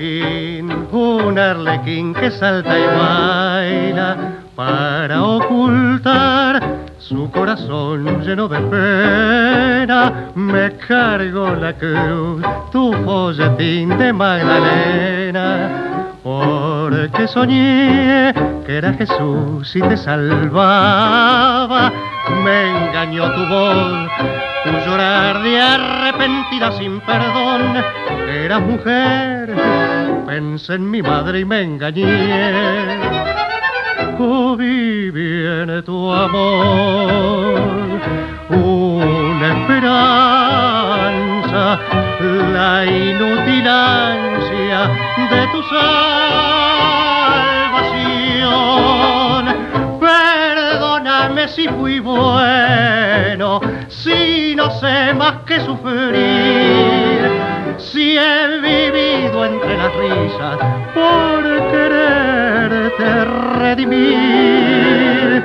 un arlequín que salta y baila para ocultar su corazón lleno de pena. Me cargo la cruz, tu folletín de Magdalena porque soñé que era Jesús y te salvaba. Me engañó tu voz, tu llorar de arrepentida sin perdón. Eras mujer, pensé en mi madre y me engañé. Oh, viene tu amor, una esperanza, la inútil ansia de tu salvación. Si fui bueno, si no sé más que sufrir, si he vivido entre las risas por quererte redimir.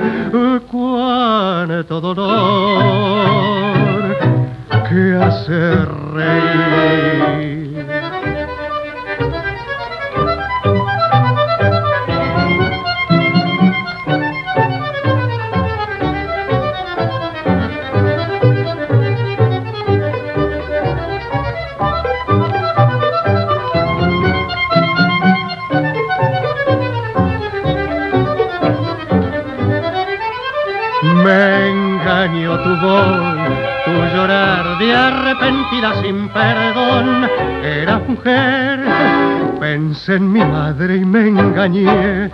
Cuánto dolor que hacer reír. Engañó tu voz, tu llorar de arrepentida sin perdón. Era mujer, pensé en mi madre y me engañé.